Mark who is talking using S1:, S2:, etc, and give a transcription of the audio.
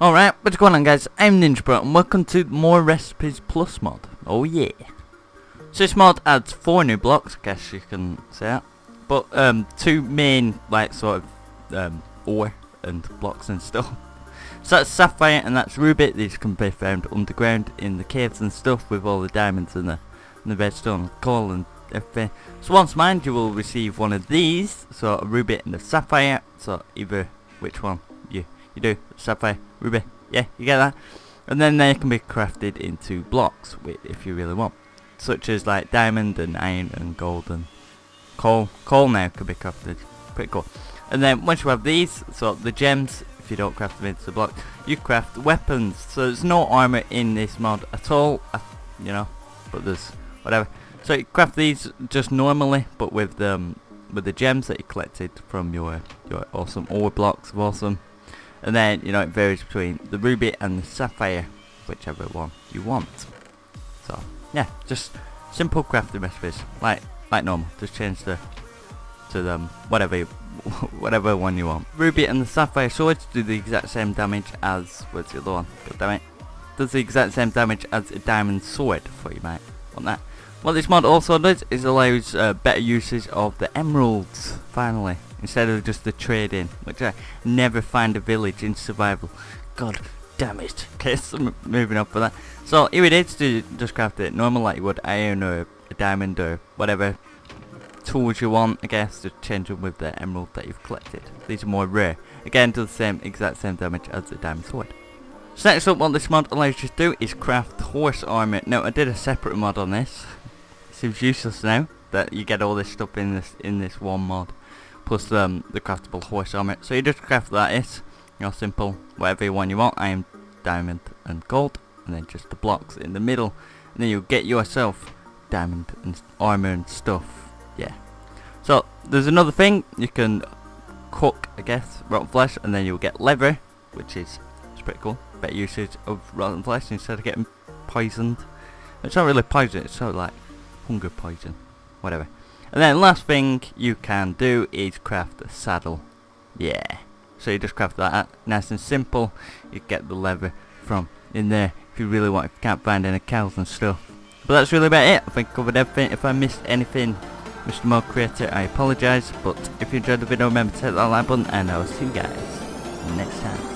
S1: Alright, what's going on guys? I'm Ninja Bro and welcome to more Recipes Plus mod. Oh yeah. So this mod adds four new blocks, I guess you can say that. But um, two main like sort of um, ore and blocks and stuff. So that's sapphire and that's ruby. These can be found underground in the caves and stuff with all the diamonds and the, and the redstone, coal and everything. So once mined you will receive one of these, so a ruby and a sapphire. So either which one you you do. Sapphire ruby. Yeah you get that. And then they can be crafted into blocks if you really want. Such as like diamond and iron and gold and coal. Coal now can be crafted. Pretty cool. And then once you have these so the gems if you don't craft them into the block you craft weapons. So there's no armor in this mod at all uh, you know but there's whatever. So you craft these just normally but with the um, with the gems that you collected from your your awesome ore blocks of awesome and then you know it varies between the ruby and the sapphire whichever one you want. So yeah just simple crafting recipes like like normal. Just change the to them whatever you, whatever one you want. Ruby and the sapphire swords do the exact same damage as what's the other one? God damn it. Does the exact same damage as a diamond sword for you might want that what this mod also does is allows uh, better usage of the emeralds finally instead of just the trading, which I never find a village in survival. God damn it. Okay, so moving up for that. So here it is to just craft it normal like you would iron or a diamond or whatever tools you want, I guess, to change them with the emerald that you've collected. These are more rare. Again, do the same, exact same damage as the diamond sword. So next up, what this mod allows you to do is craft horse armor. Now, I did a separate mod on this. Seems useless now that you get all this stuff in this in this one mod plus um, the craftable horse armor. So you just craft that is, you know, simple, whatever one you want. I am diamond and gold, and then just the blocks in the middle, and then you'll get yourself diamond and armor and stuff. Yeah. So there's another thing you can cook, I guess, rotten flesh, and then you'll get leather, which is it's pretty cool. Better usage of rotten flesh instead of getting poisoned. It's not really poison; it's of like hunger poison, whatever. And then last thing you can do is craft a saddle. Yeah. So you just craft that nice and simple. You get the leather from in there if you really want, if you can't find any cows and stuff. But that's really about it. I think I covered everything. If I missed anything, Mr. Mod Creator, I apologise. But if you enjoyed the video, remember to hit that like button and I will see you guys next time.